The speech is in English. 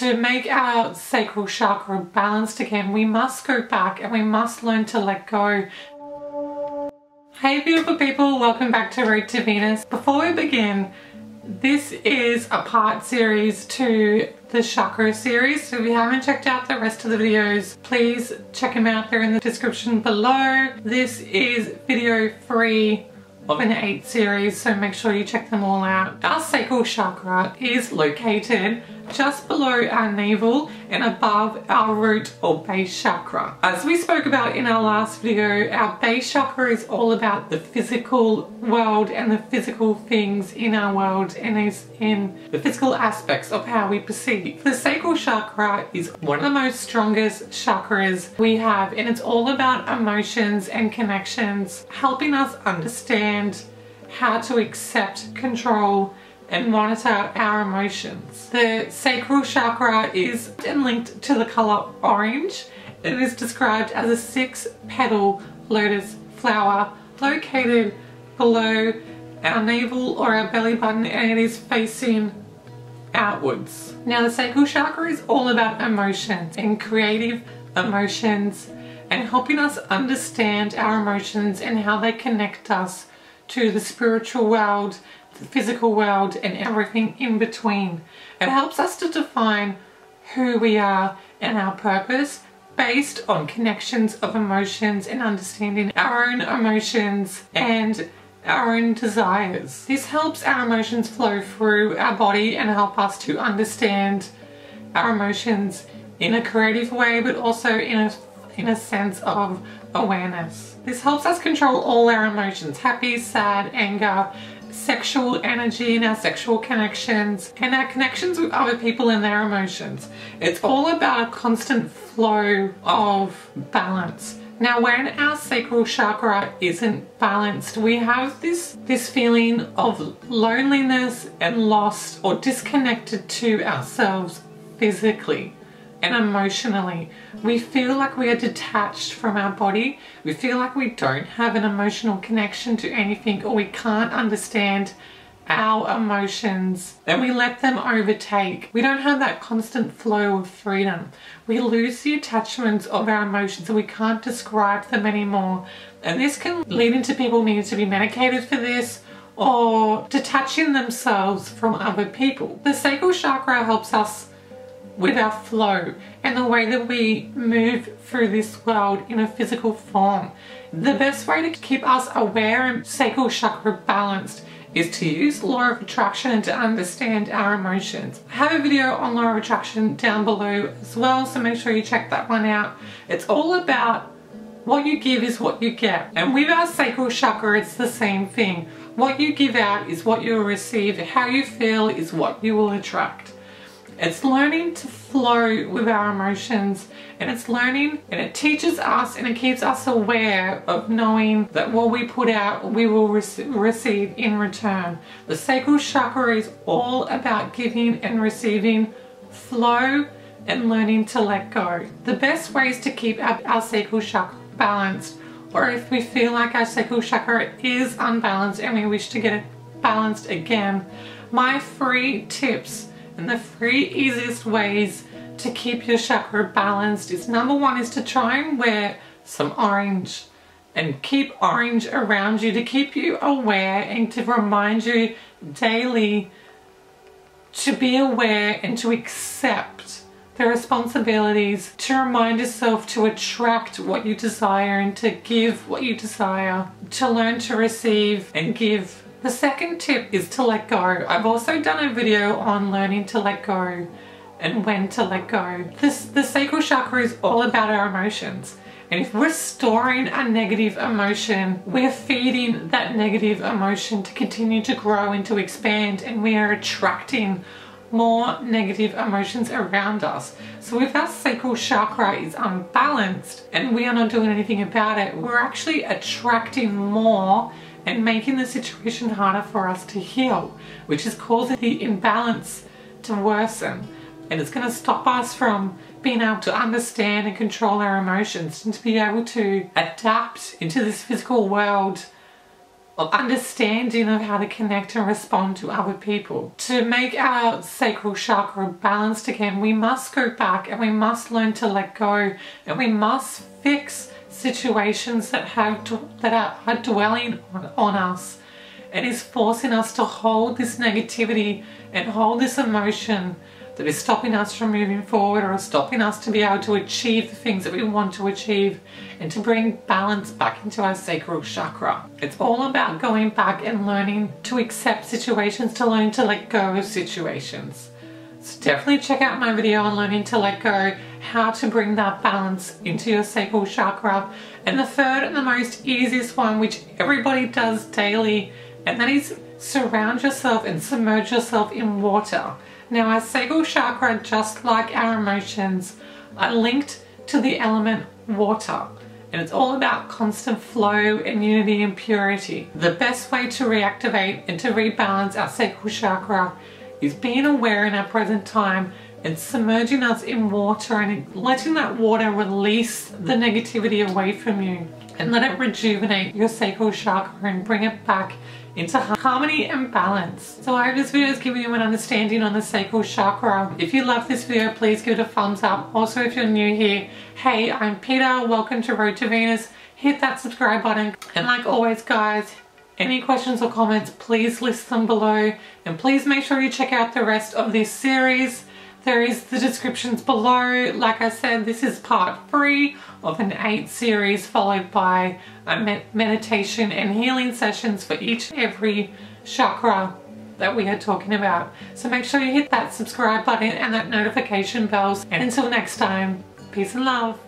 to make our sacral chakra balanced again, we must go back and we must learn to let go. Hey beautiful people, welcome back to Road to Venus. Before we begin, this is a part series to the chakra series. So if you haven't checked out the rest of the videos, please check them out. They're in the description below. This is video three of an eight series, so make sure you check them all out. Our sacral chakra is located just below our navel and above our root or base chakra. As we spoke about in our last video, our base chakra is all about the physical world and the physical things in our world and is in the physical aspects of how we perceive. The sacral chakra is one of the most strongest chakras we have and it's all about emotions and connections, helping us understand how to accept, control, and monitor our emotions. The sacral chakra is linked to the color orange. It is described as a six petal lotus flower located below our navel or our belly button and it is facing outwards. Now the sacral chakra is all about emotions and creative emotions and helping us understand our emotions and how they connect us to the spiritual world the physical world and everything in between. It helps us to define who we are and our purpose based on connections of emotions and understanding our own emotions and our own desires. This helps our emotions flow through our body and help us to understand our emotions in a creative way but also in a in a sense of awareness. This helps us control all our emotions, happy, sad, anger, sexual energy and our sexual connections and our connections with other people and their emotions. It's all about a constant flow of balance. Now when our sacral chakra isn't balanced, we have this, this feeling of loneliness and lost or disconnected to ourselves physically and emotionally. We feel like we are detached from our body. We feel like we don't have an emotional connection to anything or we can't understand our emotions and we let them overtake. We don't have that constant flow of freedom. We lose the attachments of our emotions and we can't describe them anymore. And this can lead into people needing to be medicated for this or detaching themselves from other people. The sacral chakra helps us with our flow and the way that we move through this world in a physical form. The best way to keep us aware and sacral chakra balanced is to use law of attraction and to understand our emotions. I have a video on law of attraction down below as well, so make sure you check that one out. It's all about what you give is what you get. And with our sacral chakra, it's the same thing. What you give out is what you'll receive. How you feel is what you will attract. It's learning to flow with our emotions and it's learning and it teaches us and it keeps us aware of knowing that what we put out we will rec receive in return. The sacral chakra is all about giving and receiving flow and learning to let go. The best ways to keep our, our sacral chakra balanced or if we feel like our sacral chakra is unbalanced and we wish to get it balanced again, my free tips and the three easiest ways to keep your chakra balanced is number one is to try and wear some orange and keep orange around you to keep you aware and to remind you daily to be aware and to accept the responsibilities to remind yourself to attract what you desire and to give what you desire to learn to receive and give the second tip is to let go. I've also done a video on learning to let go and when to let go. This, the sacral chakra is all about our emotions. And if we're storing a negative emotion, we're feeding that negative emotion to continue to grow and to expand and we are attracting more negative emotions around us. So if our sacral chakra is unbalanced and we are not doing anything about it, we're actually attracting more and making the situation harder for us to heal, which is causing the imbalance to worsen. And it's going to stop us from being able to understand and control our emotions and to be able to adapt into this physical world of understanding of how to connect and respond to other people. To make our sacral chakra balanced again, we must go back and we must learn to let go and we must fix situations that have that are, are dwelling on, on us and is forcing us to hold this negativity and hold this emotion that is stopping us from moving forward or stopping us to be able to achieve the things that we want to achieve and to bring balance back into our sacral chakra. It's all about going back and learning to accept situations, to learn to let go of situations. So definitely check out my video on learning to let go, how to bring that balance into your sacral chakra. And the third and the most easiest one, which everybody does daily, and that is surround yourself and submerge yourself in water. Now our sacral chakra, just like our emotions, are linked to the element water. And it's all about constant flow and unity and purity. The best way to reactivate and to rebalance our sacral chakra is being aware in our present time and submerging us in water and letting that water release the negativity away from you and let it rejuvenate your sacral chakra and bring it back into harmony and balance. So I hope this video has given you an understanding on the sacral chakra. If you love this video, please give it a thumbs up. Also, if you're new here, hey, I'm Peter. Welcome to Road to Venus. Hit that subscribe button. And like always, guys, any questions or comments, please list them below. And please make sure you check out the rest of this series. There is the descriptions below. Like I said, this is part three of an eight series followed by meditation and healing sessions for each and every chakra that we are talking about. So make sure you hit that subscribe button and that notification bell. And until next time, peace and love.